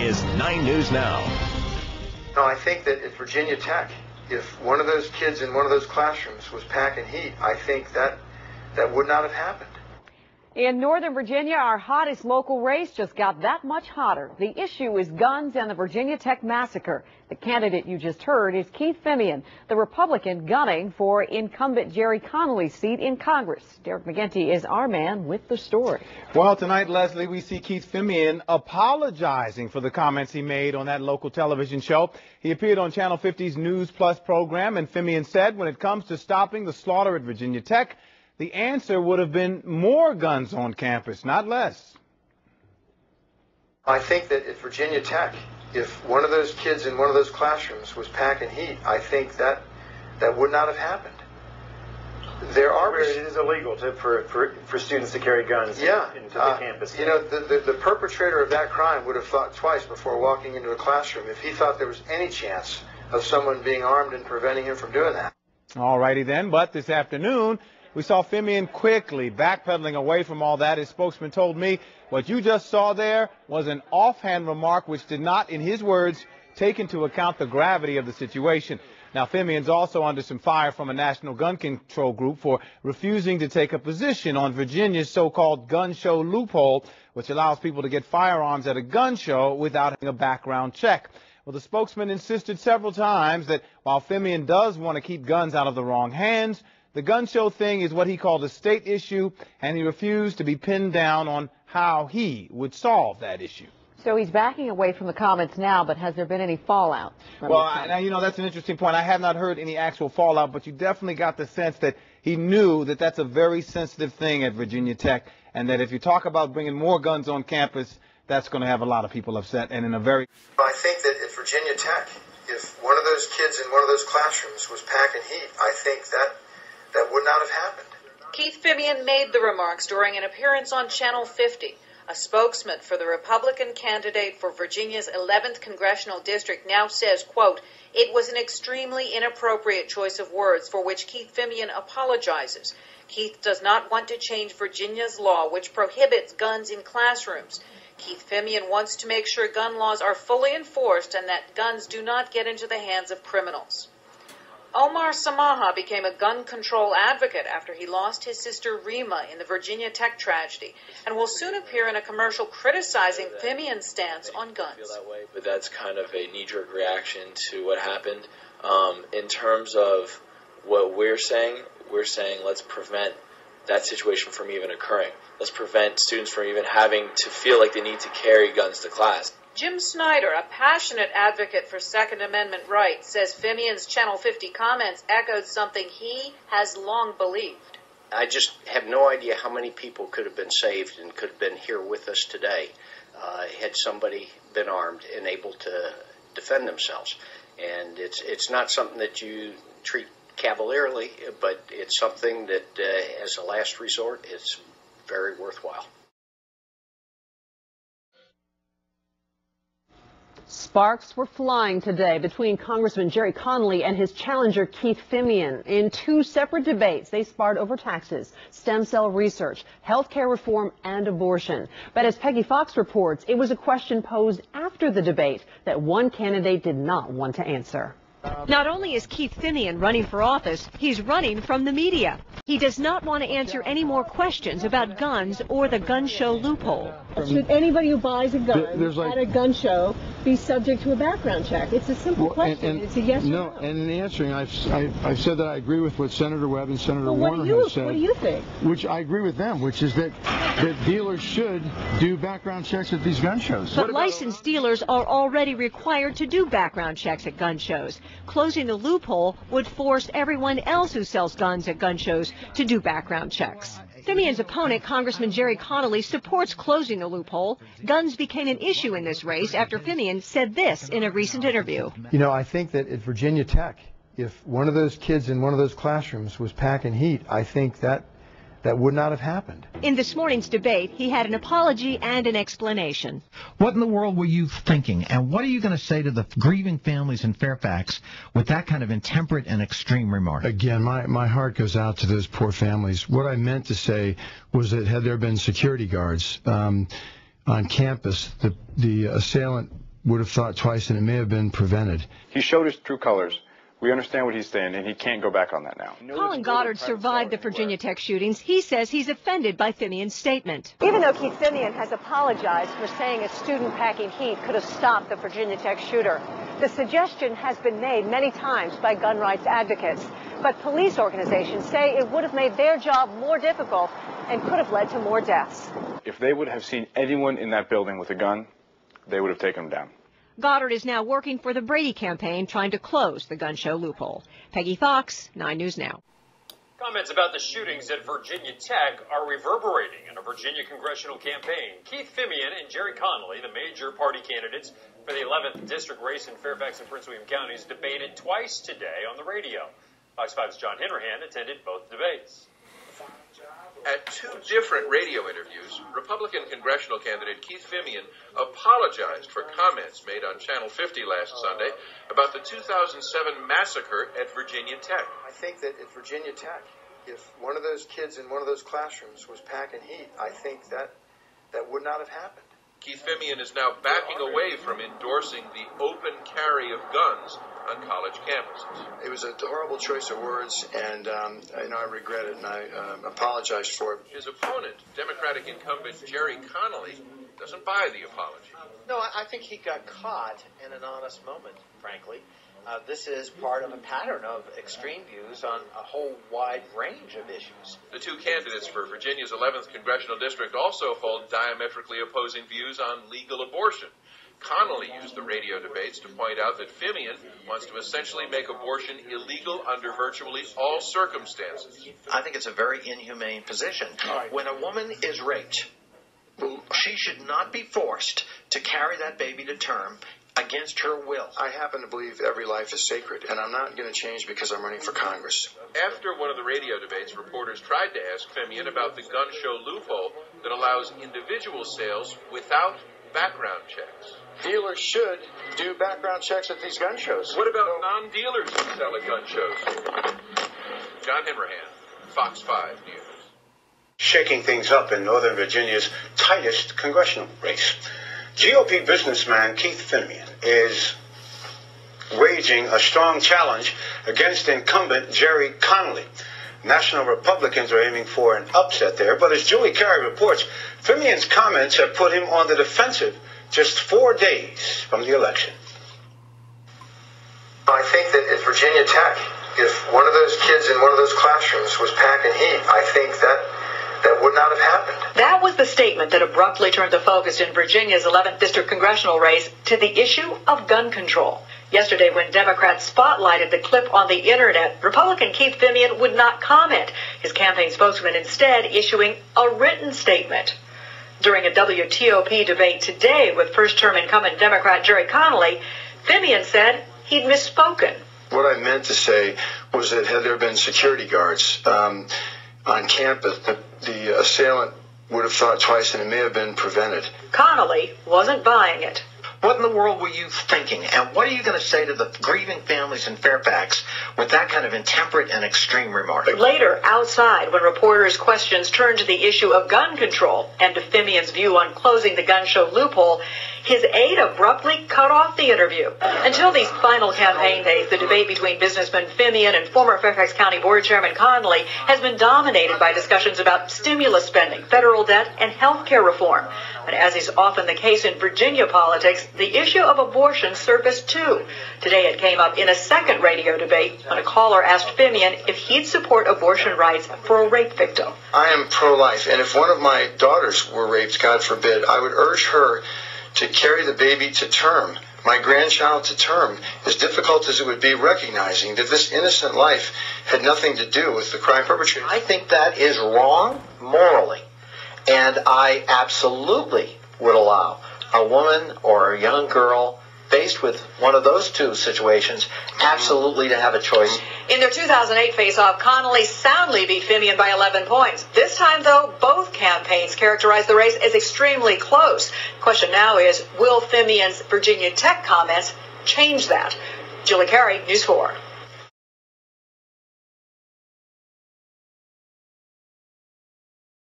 is 9 News Now. No, I think that at Virginia Tech, if one of those kids in one of those classrooms was packing heat, I think that that would not have happened. In Northern Virginia, our hottest local race just got that much hotter. The issue is guns and the Virginia Tech massacre. The candidate you just heard is Keith Fimian, the Republican gunning for incumbent Gerry Connolly's seat in Congress. Derek McGinty is our man with the story. Well, tonight, Leslie, we see Keith Fimian apologizing for the comments he made on that local television show. He appeared on Channel 50's News Plus program, and Fimian said when it comes to stopping the slaughter at Virginia Tech, the answer would have been more guns on campus, not less. I think that at Virginia Tech, if one of those kids in one of those classrooms was packing heat, I think that that would not have happened. There are it is illegal to, for, for, for students to carry guns yeah, into the uh, campus. You know, the, the, the perpetrator of that crime would have thought twice before walking into a classroom if he thought there was any chance of someone being armed and preventing him from doing that. All righty then, but this afternoon, we saw Fimian quickly backpedaling away from all that. His spokesman told me what you just saw there was an offhand remark which did not, in his words, take into account the gravity of the situation. Now, Fimian's also under some fire from a national gun control group for refusing to take a position on Virginia's so-called gun show loophole, which allows people to get firearms at a gun show without a background check. Well, the spokesman insisted several times that while Fimian does want to keep guns out of the wrong hands, the gun show thing is what he called a state issue, and he refused to be pinned down on how he would solve that issue. So he's backing away from the comments now, but has there been any fallout? Well, I, now, you know, that's an interesting point. I have not heard any actual fallout, but you definitely got the sense that he knew that that's a very sensitive thing at Virginia Tech, and that if you talk about bringing more guns on campus, that's going to have a lot of people upset, and in a very... I think that at Virginia Tech, if one of those kids in one of those classrooms was packing heat, I think that that would not have happened. Keith Fimian made the remarks during an appearance on Channel 50. A spokesman for the Republican candidate for Virginia's 11th congressional district now says, quote, it was an extremely inappropriate choice of words for which Keith Fimian apologizes. Keith does not want to change Virginia's law, which prohibits guns in classrooms. Keith Fimian wants to make sure gun laws are fully enforced and that guns do not get into the hands of criminals. Omar Samaha became a gun control advocate after he lost his sister Rima in the Virginia Tech tragedy and will soon appear in a commercial criticizing Fimian's stance on guns. but that's kind of a knee-jerk reaction to what happened. Um, in terms of what we're saying, we're saying let's prevent that situation from even occurring. Let's prevent students from even having to feel like they need to carry guns to class. Jim Snyder, a passionate advocate for Second Amendment rights, says Fimian's Channel 50 comments echoed something he has long believed. I just have no idea how many people could have been saved and could have been here with us today uh, had somebody been armed and able to defend themselves. And it's it's not something that you treat cavalierly, but it's something that, uh, as a last resort, is very worthwhile. Sparks were flying today between Congressman Gerry Connolly and his challenger Keith Fimian. In two separate debates, they sparred over taxes, stem cell research, health care reform, and abortion. But as Peggy Fox reports, it was a question posed after the debate that one candidate did not want to answer. Not only is Keith Fimian running for office, he's running from the media. He does not want to answer any more questions about guns or the gun show loophole. Should anybody who buys a gun like, at a gun show be subject to a background check? It's a simple well, question. And, and it's a yes no, or no. And in answering, I've, I've, I've, said that I agree with what Senator Webb and Senator well, Warner you, have said. What do you think? Which I agree with them, which is that, that dealers should do background checks at these gun shows. But licensed dealers are already required to do background checks at gun shows. Closing the loophole would force everyone else who sells guns at gun shows to do background checks. Fimian's opponent, Congressman Gerry Connolly, supports closing the loophole. Guns became an issue in this race after Fimian said this in a recent interview. You know, I think that at Virginia Tech, if one of those kids in one of those classrooms was packing heat, I think that that would not have happened. In this morning's debate, he had an apology and an explanation. What in the world were you thinking? And what are you going to say to the grieving families in Fairfax with that kind of intemperate and extreme remark? Again, my, my heart goes out to those poor families. What I meant to say was that had there been security guards um, on campus, the, the assailant would have thought twice and it may have been prevented. He showed his true colors. We understand what he's saying, and he can't go back on that now. Colin Goddard survived the Virginia Tech shootings. He says he's offended by Fimian's statement. Even though Keith Fimian has apologized for saying a student packing heat could have stopped the Virginia Tech shooter, the suggestion has been made many times by gun rights advocates. But police organizations say it would have made their job more difficult and could have led to more deaths. If they would have seen anyone in that building with a gun, they would have taken them down. Goddard is now working for the Brady campaign, trying to close the gun show loophole. Peggy Fox, 9 News Now. Comments about the shootings at Virginia Tech are reverberating in a Virginia congressional campaign. Keith Fimian and Gerry Connolly, the major party candidates for the 11th district race in Fairfax and Prince William counties, debated twice today on the radio. Fox 5's John Hanrahan attended both debates. At two different radio interviews, Republican congressional candidate Keith Fimian apologized for comments made on Channel 50 last Sunday about the 2007 massacre at Virginia Tech. I think that at Virginia Tech, if one of those kids in one of those classrooms was packing heat, I think that that would not have happened. Keith Fimian is now backing away from endorsing the open carry of guns on college campuses. It was a horrible choice of words, and um, you know I regret it, and I uh, apologized for it. His opponent, Democratic incumbent Gerry Connolly, doesn't buy the apology. No, I think he got caught in an honest moment, frankly. Uh, this is part of a pattern of extreme views on a whole wide range of issues. The two candidates for Virginia's 11th congressional district also hold diametrically opposing views on legal abortion. Connolly used the radio debates to point out that Fimian wants to essentially make abortion illegal under virtually all circumstances. I think it's a very inhumane position. When a woman is raped, she should not be forced to carry that baby to term against her will. I happen to believe every life is sacred, and I'm not going to change because I'm running for Congress. After one of the radio debates, reporters tried to ask Fimian about the gun show loophole that allows individual sales without background checks. Dealers should do background checks at these gun shows. What about non-dealers who sell at gun shows? John Hanrahan, Fox 5 News. Shaking things up in Northern Virginia's tightest congressional race. GOP businessman Keith Fimian is waging a strong challenge against incumbent Gerry Connolly. National Republicans are aiming for an upset there, but as Julie Carey reports, Fimian's comments have put him on the defensive just four days from the election. I think that at Virginia Tech, if one of those kids in one of those classrooms was packing heat, I think that that would not have happened. That was the statement that abruptly turned the focus in Virginia's 11th district congressional race to the issue of gun control. Yesterday, when Democrats spotlighted the clip on the internet, Republican Keith Fimian would not comment, his campaign spokesman instead issuing a written statement. During a WTOP debate today with first-term incumbent Democrat Gerry Connolly, Fimian said he'd misspoken. What I meant to say was that had there been security guards um, on campus, the, the assailant would have thought twice and it may have been prevented. Connolly wasn't buying it. What in the world were you thinking? And what are you going to say to the grieving families in Fairfax with that kind of intemperate and extreme remark? Later, outside, when reporters' questions turned to the issue of gun control and to Fimian's view on closing the gun show loophole, his aide abruptly cut off the interview. Until these final campaign days, the debate between businessman Fimian and former Fairfax County Board Chairman Connolly has been dominated by discussions about stimulus spending, federal debt, and health care reform. But as is often the case in Virginia politics, the issue of abortion surfaced too. Today it came up in a second radio debate when a caller asked Fimian if he'd support abortion rights for a rape victim. I am pro-life, and if one of my daughters were raped, God forbid, I would urge her to carry the baby to term, my grandchild to term, as difficult as it would be recognizing that this innocent life had nothing to do with the crime perpetrated. I think that is wrong morally. And I absolutely would allow a woman or a young girl faced with one of those two situations absolutely to have a choice. In their 2008 face-off, Connolly soundly beat Fimian by 11 points. This time, though, both campaigns characterized the race as extremely close. Question now is, will Fimian's Virginia Tech comments change that? Julie Carey, News 4.